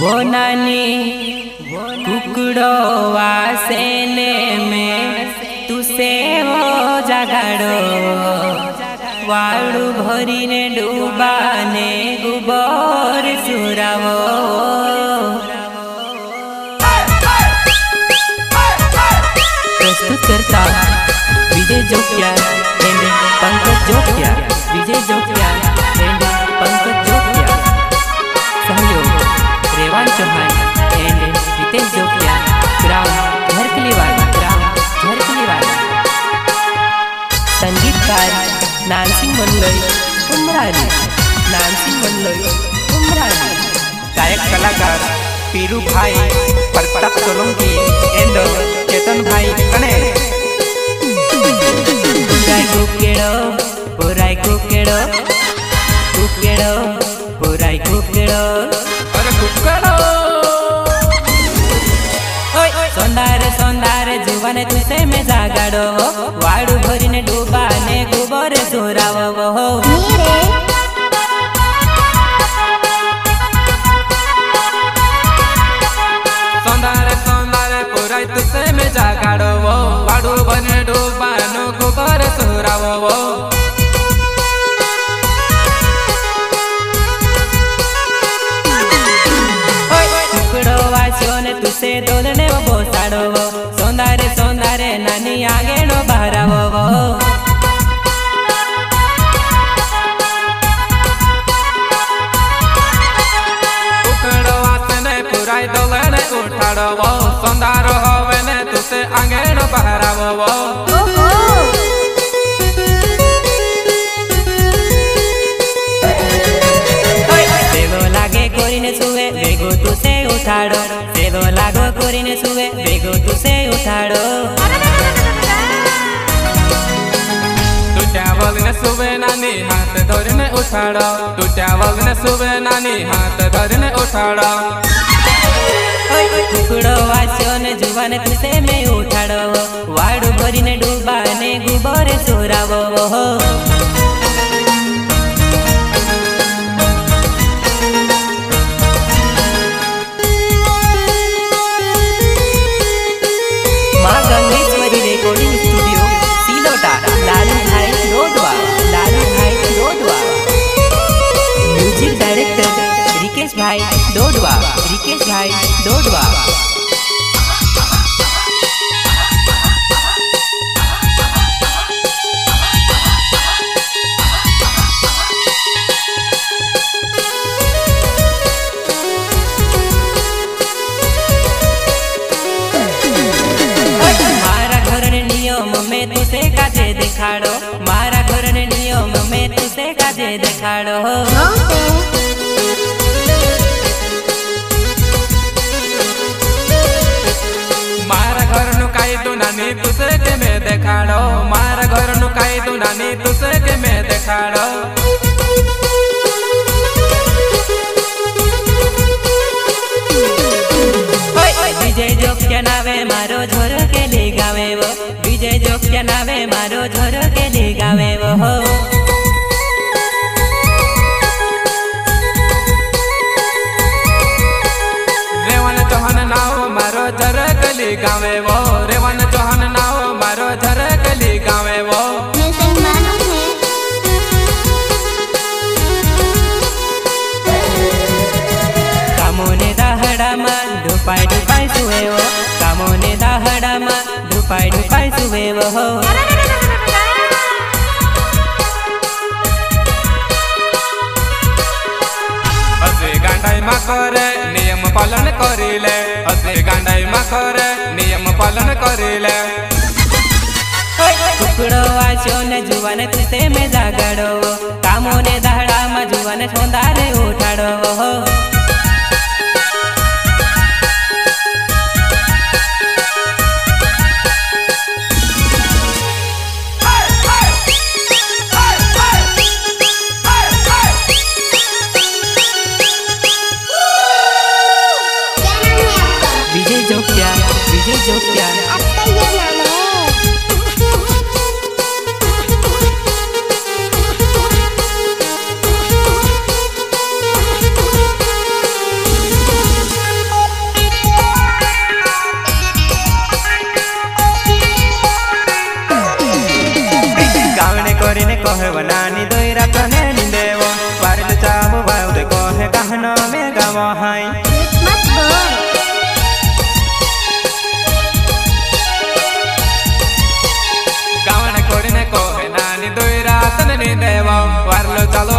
वो नानी कुकड़ो वासेने में तुसे हो जागाड़ो। वाड़ू भरीने डूबाने गुबर सुरावो प्रस्तुत करता विजय जोकिया प्रताप सोलंकी एंड चेतन भाई कने पुराई कुकेड़ो पुराई कुकेड़ो कुकेड़ो पुराई कुकेड़ो अरे कुकेड़ो ओए सोंदार सोंदार जीवन तुसे में जागाड़ो वाड़ू भरी ने डूबा ने गोबर सोरावो हो। ದೋಲನೆ ದೋಲನೆ ಒಬ್ಬೋ ಸಾಡೋವೋ ಸೋಂದಾರೆ ಸೋಂದಾರೆ ನಾನಿ ಆಗೇಣೋ ಬಾರವೋ ઉઠાડવો સંધારો હવે ને તું આંગેણો પહેરાવો તુસે ઉઠાડો સેવો લાગો કોરીને સુવે ભેગો તુસે ઉઠાડો टूट्या वगने सुवे नानी हाथ धरने उठाड़ो टूट्या वगने सुवे नानी हाथ धरने उठाड़ो ટુકડો વાસ્યો ને જુવાને તુસે મે ઉઠાડો વાડું ભરીને ડૂબાને ગુબરે સોરાવો डोडवा रिकेश भाई डोडवा મારા ઘરને નિયમ મેં તુસે કાજે દેખાડો મારા ઘરને નિયમ મેં તુસે કાજે દેખાડો ઘરનું કાયદું નાની તુસે કે મેં દેખાડો મારા ઘરનું કાયદું નાની તુસે કે મેં દેખાડો વિજય જોક્યા નાવે મારો ઝોર કે લે ગાવે વો વિજય જોક્યા નાવે મારો ઝોર કે લે ગાવે વો રેવન ચૌહાણ સુવેવો હસે ગાંડાઈમાં કરે નિયમ પાલન કરી લે હસે ગાંડાઈમાં કરે નિયમ પાલન કરી લે ટુકડો વાંચ્યો ને જુવાને તુસે મે જાગાડો કામોને દાહડામાં જુવાને સોંદારે ઉઠાડો Vídeo Fiat.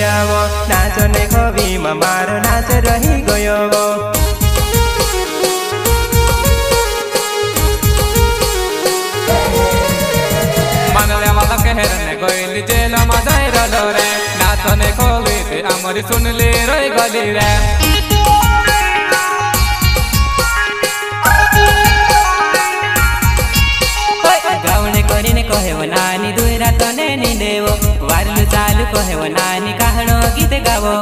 या बो नाचो ने कोबी मा नाच रही गयो मनले मलक हेर्ने कोइली जेलामा धायरा ढोरे ने कोली फेर अमरि सुनले रय गलि કહેવ નાની દુરા તને નીંદેવો વારલું ચાલુ કહેવ નાની કાહણો ગીત ગાવો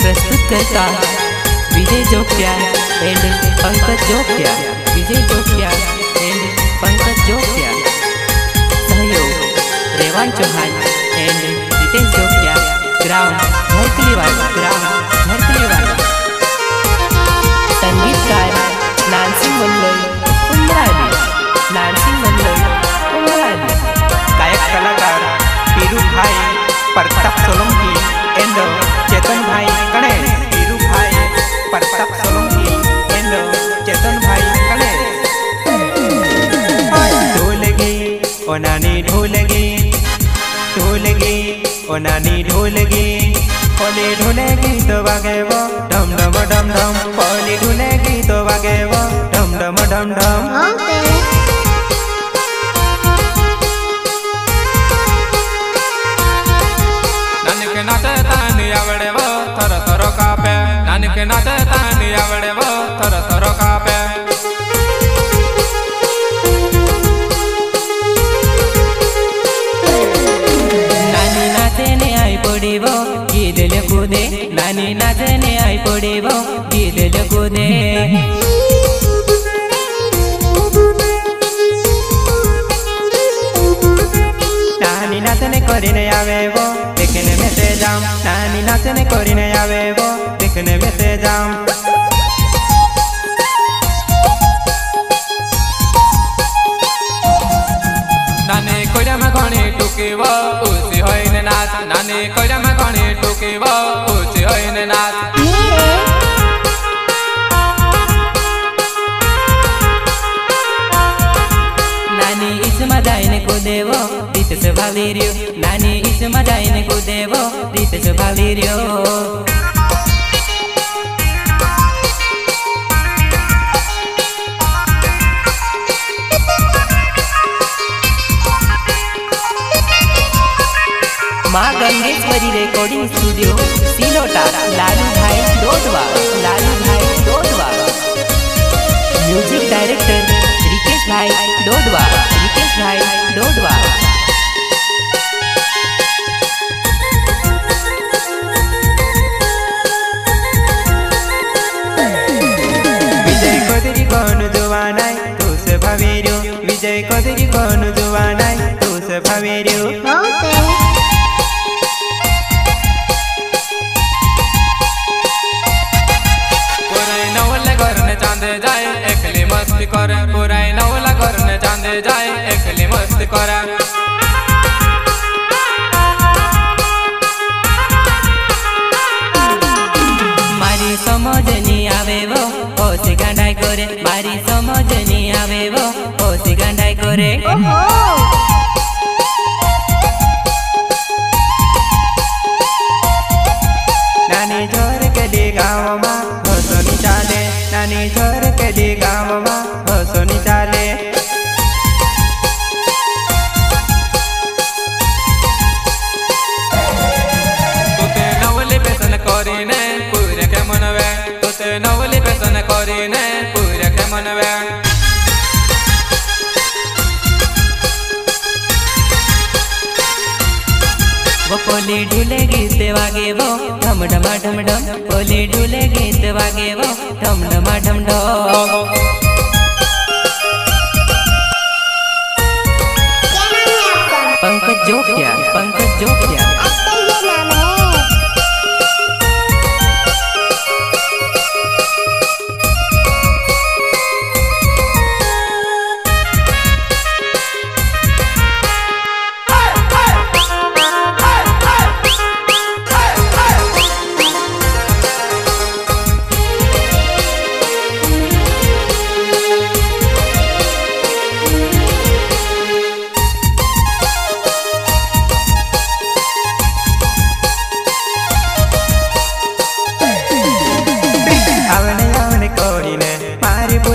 પ્રસ્તુત કરતા વિજય જોગ્યા and Pankaj જોગ્યા Vijay જોગ્યા and Pankaj જોગ્યા સહયોગ Revan Chauhan and Ritesh Jogiya ground Zarkaliwad ground Zarkaliwad સંગીતકાર નાનસિંહ મંડળ प्रताप सोलंकी एंड चेतन भाई गणेश धीरू भाई प्रताप सोलंकी एंड चेतन भाई गणेश ढोलगी ओ नानी ढोलगी ढोलगी ओ नानी ढोलगी होली ढोलेगी तो बागेव डम डम डम डम होली ढोलेगी तो बागेव डम डम डम डम તાની આવડે વો થર થર કાપે નાની નાચે ને આઈ પડીવો ગીદલ કૂદે નાની નાચે ને આઈ પડીવો ગીદલ કૂદે નાની નાચને કરીને આવેવો દેખને મેતે જામ નાની નાચને કરીને આવેવો દેખને મેતે જામ रित से भाली रियो नानी इस मजाइन को देवो रित से भाली गंगेश्वरी रिकॉर्डिंग स्टूडियो सिलोटा लालू भाई डोडवा लालू भाई डोडवा म्यूज़िक डायरेक्टर रिकेश भाई डोडवा चांदे जाए एकली मस्ती करे। पुराई नवल करने चांदे जाए एकली मस्ती पुरे के मनवे तुते नवली पेसन करीने पुरे के मनवे वो पोली ढूले गीत वागे वो ढम ढमा ढम ढम पोली ढूले गीत वागे वो ढम ढमा ढम ढम है पंकज जोगिया पंकज जोगिया મારી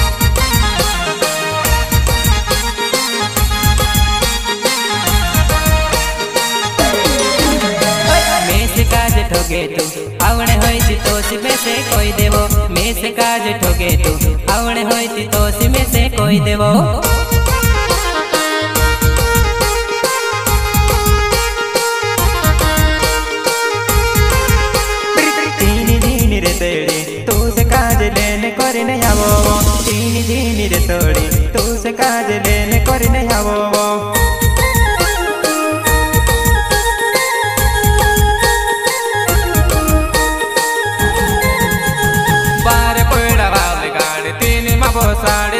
ठोके तू। आवणे होई तो सिमे से कोई देवो। मे काज ठोके तू। आवणे होई तो सिमे से कोई देवो। করে নেই আবো তিন দিন রে তোড়ে माँ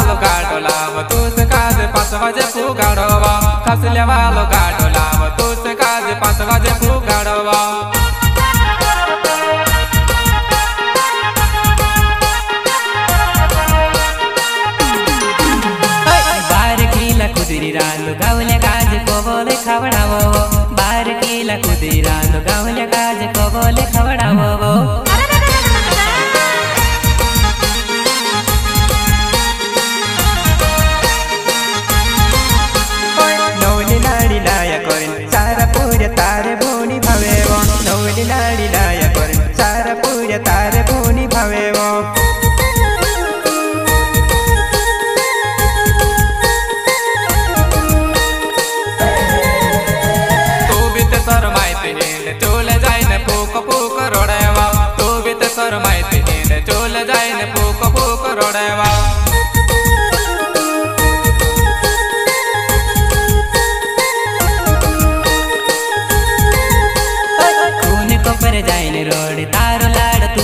वालो गाडो लाव तूच काज पाच वाजे फुगाडवा कसल्या वालो गाडो लाव तूच काज पाच वाजे फुगाडवा बारकीला कुदरी रालो, गावल्या काज कोबोले खवडावो. बारकीला कुदरी रालो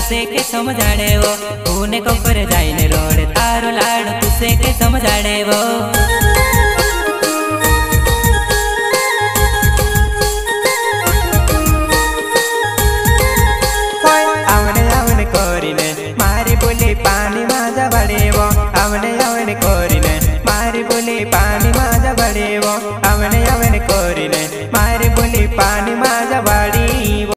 तुसे के समझाने वो उने को पर रोड तारो लाड़ तुसे के समझाने वो